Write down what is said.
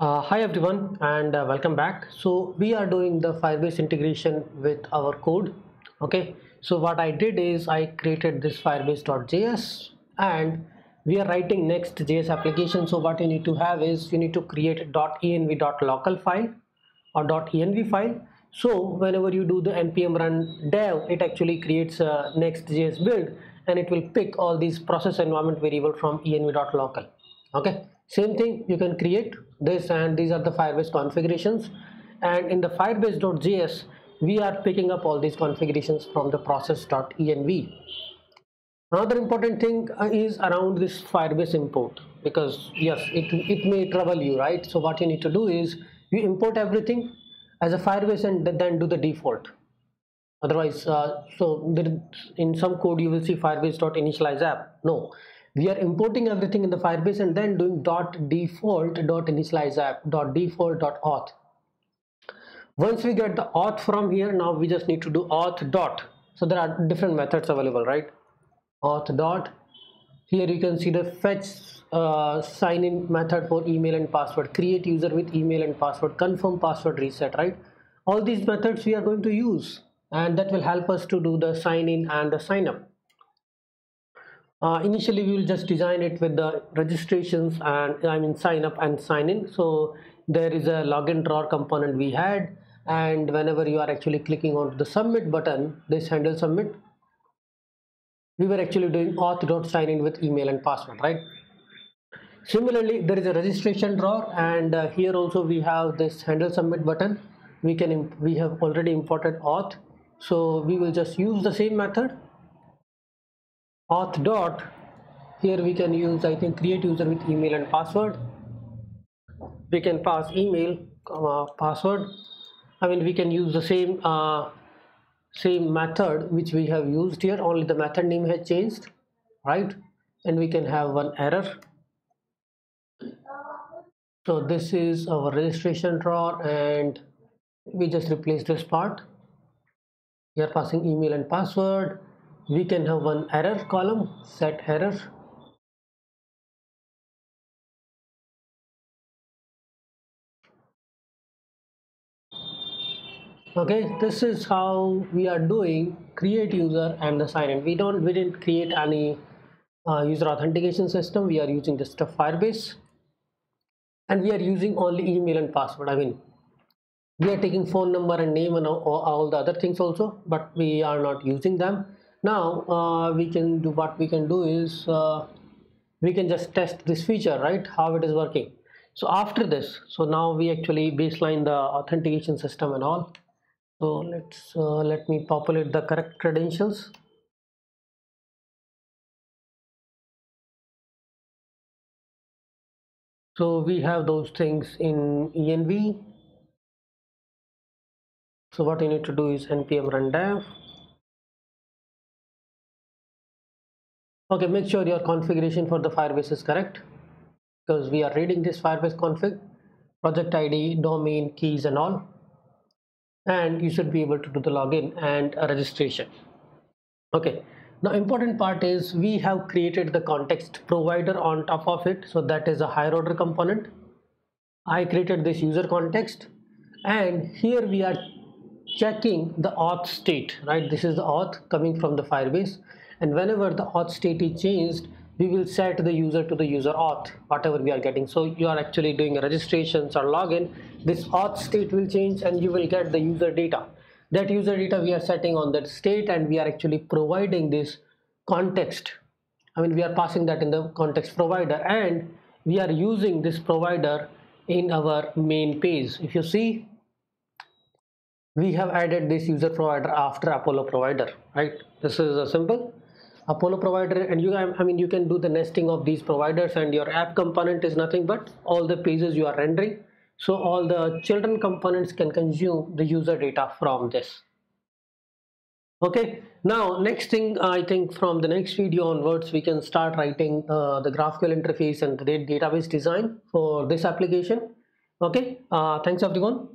Uh, hi everyone and uh, welcome back. So we are doing the Firebase integration with our code. Okay. So what I did is I created this firebase.js and we are writing next.js application. So what you need to have is you need to create .env.local file or .env file. So whenever you do the npm run dev, it actually creates a next.js build and it will pick all these process environment variable from env.local. Okay same thing you can create this and these are the firebase configurations. And in the firebase.js we are picking up all these configurations from the process.env another important thing uh, is around this firebase import because yes it, it may trouble you right? So what you need to do is you import everything as a firebase and then do the default. Otherwise uh, so in some code you will see firebase.initialize app. No we are importing everything in the firebase and then doing dot default dot initialize app dot default dot auth. Once we get the auth from here now we just need to do auth dot. So there are different methods available right? Auth dot. Here you can see the fetch uh, sign in method for email and password. Create user with email and password. Confirm password reset right? All these methods we are going to use and that will help us to do the sign in and the sign up uh, initially we will just design it with the registrations and I mean sign up and sign in. So there is a login drawer component we had. And whenever you are actually clicking on the submit button this handle submit we were actually doing auth.sign in with email and password right? Similarly there is a registration drawer. And uh, here also we have this handle submit button. We can we have already imported auth. So we will just use the same method auth dot. Here we can use I think create user with email and password. We can pass email comma password. I mean we can use the same uh, same method which we have used here. Only the method name has changed right? And we can have one error. So this is our registration drawer and we just replace this part. We are passing email and password we can have one error column set error. Okay this is how we are doing create user and the sign in we don't we didn't create any uh, user authentication system. We are using just a firebase. And we are using only email and password. I mean we are taking phone number and name and all, all the other things also but we are not using them now uh, we can do what we can do is uh, we can just test this feature right? How it is working. So after this so now we actually baseline the authentication system and all. So let's uh, let me populate the correct credentials. So we have those things in env so what you need to do is npm run dev okay make sure your configuration for the firebase is correct because we are reading this firebase config project id domain keys and all and you should be able to do the login and registration. Okay now important part is we have created the context provider on top of it so that is a higher order component. I created this user context and here we are checking the auth state right? This is the auth coming from the firebase and whenever the auth state is changed we will set the user to the user auth whatever we are getting. So you are actually doing registrations or login. This auth state will change and you will get the user data. That user data we are setting on that state and we are actually providing this context. I mean we are passing that in the context provider and we are using this provider in our main page. If you see we have added this user provider after apollo provider right? This is a simple Apollo provider and you I mean you can do the nesting of these providers and your app component is nothing but all the pages you are rendering. So all the children components can consume the user data from this. Okay now next thing I think from the next video onwards we can start writing uh, the GraphQL interface and the database design for this application. Okay uh, thanks everyone